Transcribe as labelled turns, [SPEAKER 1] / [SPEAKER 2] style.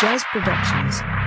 [SPEAKER 1] Jazz Productions.